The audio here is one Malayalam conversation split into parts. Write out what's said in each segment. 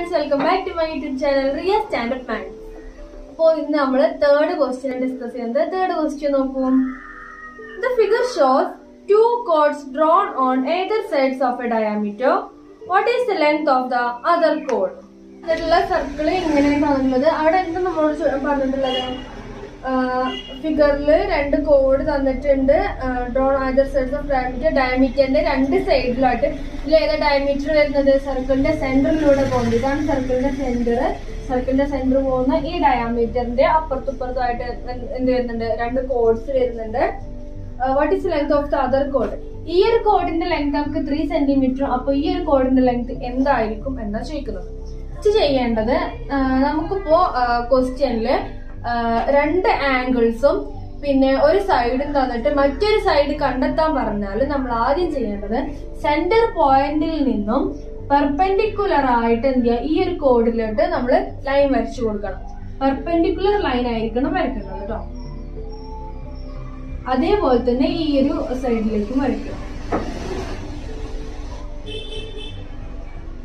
Friends welcome back to my YouTube channel Riya standard man അപ്പോൾ ഇന്ന് നമ്മൾ തേർഡ് ക്വസ്റ്റ്യൻ ഡിസ്കസ് ചെയ്യുന്നത്. തേർഡ് ക്വസ്റ്റ്യൻ നോക്കൂ the figure shows two chords drawn on either sides of a diameter what is the length of the other code അതിലുള്ള സർക്കിൾ ഇങ്ങനെയാണ് തന്നിട്ടുള്ളത് അവിടെ എന്താ നമ്മളോട് പറഞ്ഞിട്ടുള്ളത്? ഫിഗറിൽ രണ്ട് കോഡ് തന്നിട്ടുണ്ട്. Drawn other sides of diameter ഡയമീറ്ററിന്റെ രണ്ട് സൈഡിലായിട്ട് ഇതിൽ ഏതാ ഡയമീറ്റർ വരുന്നത്? സർക്കിളിന്റെ സെന്ററിലൂടെ പോകുന്നത് ഇതാണ് സർക്കിളിന്റെ സെന്റർ സർക്കിളിന്റെ സെന്റർ പോകുന്ന ഈ ഡയമീറ്ററിന്റെ അപ്പുറത്തുപ്പുറത്തുമായിട്ട് എന്ത് വരുന്നുണ്ട്? രണ്ട് കോഡ്സ് വരുന്നുണ്ട്. What is length of the other code ഈ ഒരു കോഡിന്റെ ലെങ്ത് നമുക്ക് ത്രീ സെന്റിമീറ്റർ അപ്പൊ ഈ ഒരു കോഡിന്റെ ലെങ്ത് എന്തായിരിക്കും എന്നാ ചോദിക്കുന്നത്. ചെയ്യേണ്ടത് നമുക്കിപ്പോ ക്വസ്റ്റ്യനിൽ രണ്ട് ആംഗിൾസും പിന്നെ ഒരു സൈഡും തന്നിട്ട് മറ്റൊരു സൈഡ് കണ്ടെത്താൻ പറഞ്ഞാൽ നമ്മൾ ആദ്യം ചെയ്യേണ്ടത് സെന്റർ പോയിന്റിൽ നിന്നും പെർപെൻഡിക്കുലർ ആയിട്ട് എന്ത് ചെയ്യുക ഈ ഒരു കോഡിലോട്ട് നമ്മൾ ലൈൻ വരച്ചു കൊടുക്കണം. പെർപെൻഡിക്കുലർ ലൈൻ ആയിരിക്കണം വരയ്ക്കുന്നത് കേട്ടോ അതേപോലെ തന്നെ ഈ ഒരു സൈഡിലേക്കും വരയ്ക്കണം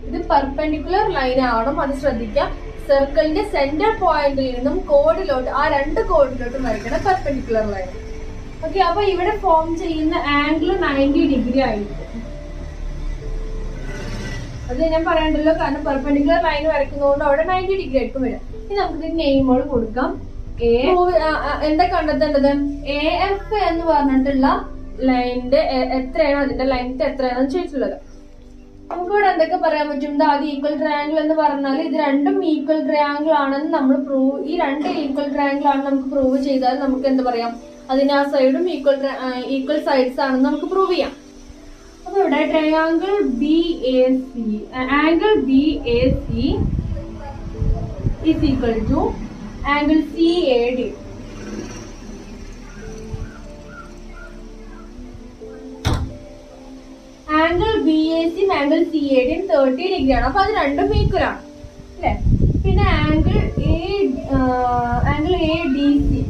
ഇത് പെർപെൻഡിക്കുലർ ലൈൻ ആവണം അത് ശ്രദ്ധിക്കാം സർക്കിളിന്റെ സെന്റർ പോയിന്റിൽ നിന്നും കോഡിലോട്ട് ആ രണ്ട് കോഡിലോട്ടും വരയ്ക്കണം പെർപെൻഡിക്കുലർ ലൈൻ ഓക്കെ അപ്പൊ ഇവിടെ ഫോം ചെയ്യുന്ന ആംഗിൾ നയന്റി ഡിഗ്രി ആയിരിക്കും. അത് ഞാൻ പറയണ്ടല്ലോ കാരണം പെർപെൻഡിക്കുലർ ലൈൻ വരയ്ക്കുന്നതുകൊണ്ട് അവിടെ നയന്റി ഡിഗ്രി ആയിരിക്കും വരും ഇനി നമുക്ക് നെയിമോട് കൊടുക്കാം. എ എന്താ കണ്ടെത്തേണ്ടത്? എ എഫ് എന്ന് പറഞ്ഞിട്ടുള്ള ലൈനിന്റെ എത്രയാണ് അതിന്റെ ലെങ്ത് എത്രയാണെന്ന് ചോദിച്ചിട്ടുള്ളത്. നമുക്കിവിടെ എന്തൊക്കെ പറയാൻ പറ്റും? ഇത് ഈക്വൽ ട്രയാങ്കിൾ എന്ന് പറഞ്ഞാൽ ഇത് രണ്ടും ഈക്വൽ ട്രയാങ്കിൾ ആണെന്ന് നമ്മൾ പ്രൂവ് ഈ രണ്ട് ഈക്വൽ ട്രയാങ്കിൾ ആണ് നമുക്ക് പ്രൂവ് ചെയ്താൽ നമുക്ക് എന്ത് പറയാം? അതിന് ആ സൈഡും ഈക്വൽ ഈക്വൽ സൈഡ്സ് ആണെന്ന് നമുക്ക് പ്രൂവ് ചെയ്യാം. അപ്പൊ ഇവിടെ triangle B A C angle B A C is equal to angle C A angle angle C A ഡിയും തേർട്ടി ഡിഗ്രി ആണ്. അപ്പൊ അത് രണ്ടും ഈക്വൽ ആണ്. അല്ലെ? പിന്നെ angle A angle A D C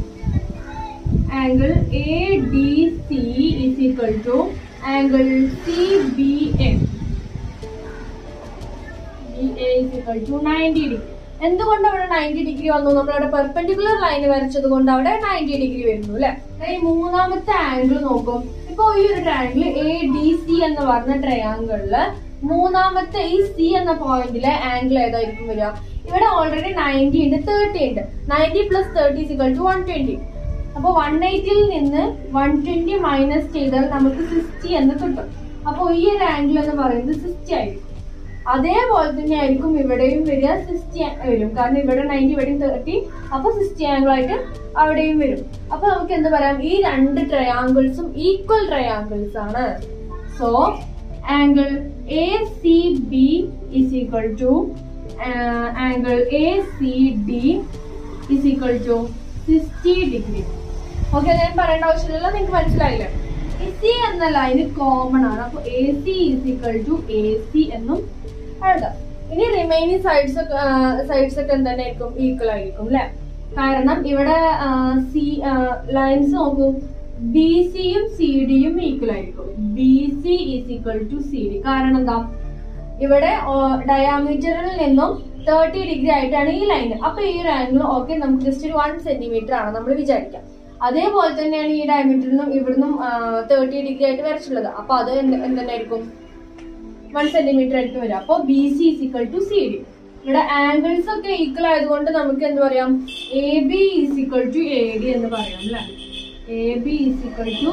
angle A D C is equal to angle C B M degree എന്തുകൊണ്ട് അവിടെ നയന്റി ഡിഗ്രി വന്നു? പെർപെൻഡിക്കുലർ ലൈൻ വരച്ചത് കൊണ്ട് അവിടെ നയന്റി ഡിഗ്രി വരുന്നു അല്ലെ? മൂന്നാമത്തെ ആംഗിൾ നോക്കും. ഇപ്പൊ ഈ ഒരു ട്രയാങ്കിൾ എ ഡി സി എന്ന് പറഞ്ഞ ട്രയാങ്കിളിൽ മൂന്നാമത്തെ ഈ സി എന്ന പോയിന്റിലെ ആംഗിൾ ഏതായിരിക്കും വരിക? ഇവിടെ ഓൾറെഡി നയന്റി ഉണ്ട് തേർട്ടി ഉണ്ട്. Ninety plus thirty is equal to one twenty അപ്പൊ വൺ എയ്റ്റിൽ നിന്ന് വൺ ട്വന്റി മൈനസ് ചെയ്താൽ നമുക്ക് സിക്സ്റ്റി എന്ന് കിട്ടും. അപ്പൊ ഈ ഒരു ആംഗിൾ എന്ന് പറയുന്നത് സിക്സ്റ്റി ആയിരിക്കും. അതേപോലെ തന്നെ ആയിരിക്കും ഇവിടെയും വരിക സിക്സ്റ്റി വരും. കാരണം ഇവിടെ നയന്റി ഇവിടെയും തേർട്ടി അപ്പൊ സിക്സ്റ്റി ആംഗിൾ ആയിട്ട് അവിടെയും വരും. അപ്പൊ നമുക്ക് എന്ത് പറയാം? ഈ രണ്ട് ട്രയാങ്കിൾസും ഈക്വൽ ട്രയാങ്കിൾസ് ആണ്. So angle A C B is equal to angle A C D is equal to sixty degree okay ഞാൻ പറയേണ്ട ആവശ്യമില്ലല്ലോ നിങ്ങൾക്ക് മനസ്സിലായില്ലേ? സി എന്ന ലൈന് കോമൺ ആണ്. അപ്പൊ A C is equal to A C എന്നും എഴുതാം ഇനി റിമൈനിങ് സൈഡ്സ് സൈഡ്സ് ഒക്കെ എന്ത് ആയിരിക്കും ഈക്വൽ ആയിരിക്കും അല്ലെ കാരണം ഇവിടെ സി ലൈൻസ് നോക്കൂ. ബി സിയും സി ഡിയും ഈക്വൽ ആയിരിക്കും. B C is equal to C D കാരണം എന്താ? ഇവിടെ ഡയാമീറ്ററിൽ നിന്നും തേർട്ടി ഡിഗ്രി ആയിട്ടാണ് ഈ ലൈൻ അപ്പൊ ഈ ആംഗിൾ ഓക്കെ നമുക്ക് ജസ്റ്റ് ഒരു വൺ സെന്റിമീറ്റർ ആണ് നമ്മൾ വിചാരിക്കാം. അതേപോലെ തന്നെയാണ് ഈ ഡയമീറ്ററിൽ നിന്നും ഇവിടുന്നും തേർട്ടി ഡിഗ്രി ആയിട്ട് വരച്ചിട്ടുള്ളത്. അപ്പൊ അത് എന്ത് എന്തെന്നായിരിക്കും? വൺ സെന്റിമീറ്റർ ആയിരിക്കും വരിക അപ്പൊ B C is equal to C D ഇവിടെ ആംഗിൾസ് ഒക്കെ ഈക്വൽ ആയതുകൊണ്ട് നമുക്ക് എന്ത് പറയാം? A B is equal to A D എന്ന് പറയാം അല്ലേ? A B is equal to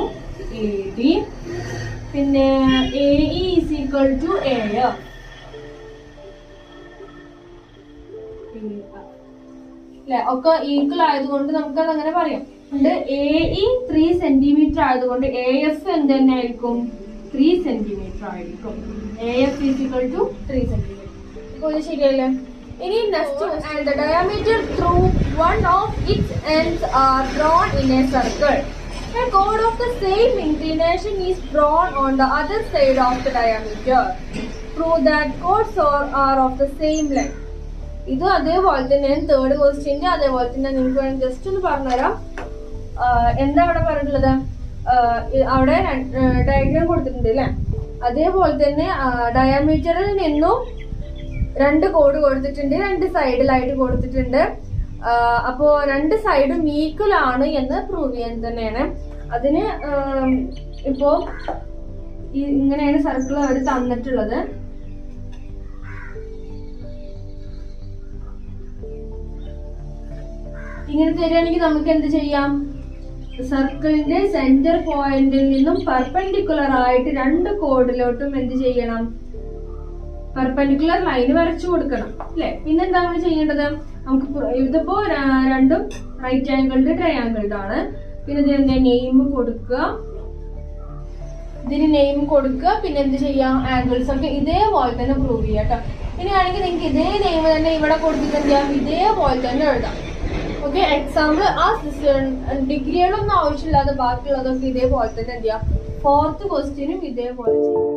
A D പിന്നെ A E is equal to A അല്ലെ? ഒക്കെ ഈക്വൽ ആയതുകൊണ്ട് നമുക്ക് അത് അങ്ങനെ പറയാം. എ ഇ ത്രീ സെന്റിമീറ്റർ ആയതുകൊണ്ട് എ എഫ് എന്ത് തന്നെ ആയിരിക്കും? ത്രീ സെന്റിമീറ്റർ ആയിരിക്കും. A F is equal to three centimetre അപ്പോൾ ഇത് ശരിയല്ലേ? ഇനി next and the diameter through one of its ends are drawn in a circle A chord of the same inclination is drawn on the other side of the diameter. Prove that chords are, are of the same length. ഇത് അതേപോലെ തന്നെ തേർഡ് ക്വസ്റ്റ്യന്റെ അതേപോലെ തന്നെ നിങ്ങൾക്ക് വേണമെങ്കിൽ ജസ്റ്റ് ഒന്ന് പറഞ്ഞുതരാം. എന്താ അവിടെ പറഞ്ഞിട്ടുള്ളത്? അവിടെ ഡയഗ്രാം കൊടുത്തിട്ടുണ്ട് അല്ലെ അതേപോലെ തന്നെ ഡയമീറ്ററിൽ നിന്നും രണ്ട് കോഡ് കൊടുത്തിട്ടുണ്ട് രണ്ട് സൈഡിലായിട്ട് കൊടുത്തിട്ടുണ്ട്. അപ്പോ രണ്ട് സൈഡും ഈക്വൽ ആണ് എന്ന് പ്രൂവ് ചെയ്യാൻ തന്നെയാണ്. അതിന് ഇപ്പോ ഇങ്ങനെയാണ് സർക്കിൾ അവർ തന്നിട്ടുള്ളത്. ഇങ്ങനെ തരികയാണെങ്കിൽ നമുക്ക് എന്ത് ചെയ്യാം? സർക്കിളിന്റെ സെന്റർ പോയിന്റിൽ നിന്നും പെർപെൻഡിക്കുലർ ആയിട്ട് രണ്ട് കോഡിലോട്ടും എന്ത് ചെയ്യണം? പെർപെൻഡിക്കുലർ ലൈൻ വരച്ചു കൊടുക്കണം അല്ലെ? പിന്നെന്താ നമ്മൾ ചെയ്യേണ്ടത്? നമുക്ക് ഇതിപ്പോ രണ്ടും റൈറ്റ് ആംഗിൾഡ് ട്രയാംഗിൾഡ് ആണ്. പിന്നെ ഇതിന്റെ നെയിം കൊടുക്കുക? ഇതിന് നെയിം കൊടുക്കുക പിന്നെ എന്ത് ചെയ്യാം? ആംഗിൾസ് ഒക്കെ ഇതേപോലെ തന്നെ പ്രൂവ് ചെയ്യാം കേട്ടോ പിന്നെ ആണെങ്കിൽ നിങ്ങൾക്ക് ഇതേ നെയിം തന്നെ ഇവിടെ കൊടുത്തിട്ട് എന്ത് ചെയ്യാം? ഇതേപോലെ തന്നെ എഴുതാം. ഓക്കെ എക്സാമ്പിൾ ആ ഡിഗ്രികളൊന്നും ആവശ്യമില്ലാതെ ബാക്കിയുള്ളതൊക്കെ ഇതേപോലെ തന്നെ എന്ത് ചെയ്യാം ഫോർത്ത് ക്വസ്റ്റ്യനും ഇതേപോലെ ചെയ്യാം